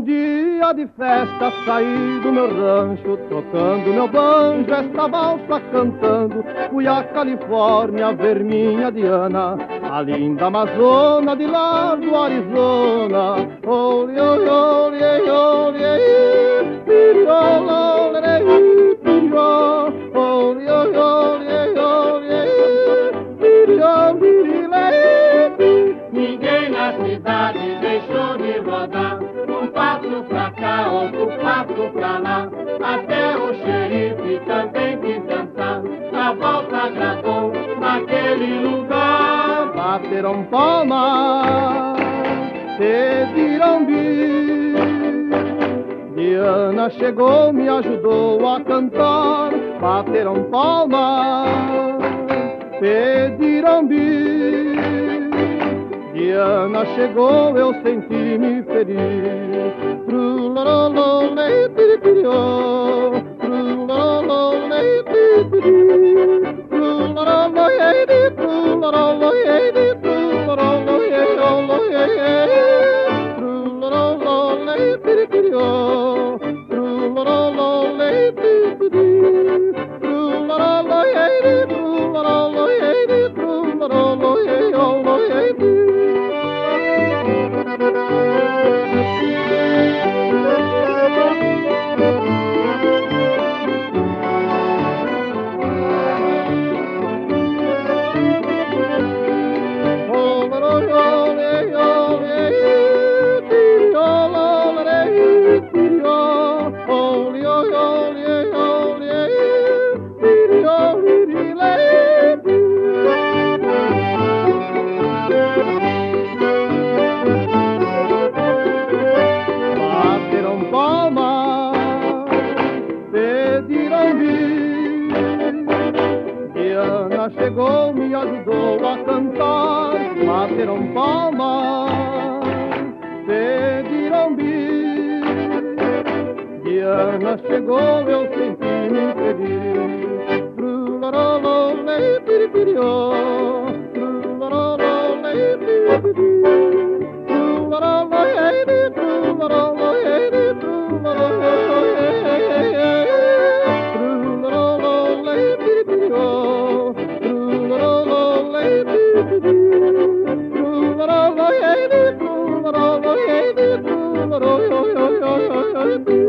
hora de festa, saí do meu rancho, tocando meu banjo, esta valsa cantando. Fui à Califórnia ver minha Diana, a linda Amazona de lá do Arizona. Olhe, olhe, olhe, olhe, piriola, olhe, piriola, olhe, olhe, olhe, olhe, piriola, Ninguém na cidade deixou de rodar Um pra cá, outro passo pra lá. Até o xerife também quis dançar A volta agradou naquele lugar. Bateram palmas, pediram bis. Diana chegou, me ajudou a cantar. Bateram palmas, pediram bis. Diana chegou, eu senti-me feliz. pidió chegou, me ajudou a cantar. Bateram palmas, pediram bis. Diana chegou, eu senti-me feliz. Trulorololei, piripiriô. Trulorololei, piripiri. Trulorololei, trulorololei. yo yo yo yo yo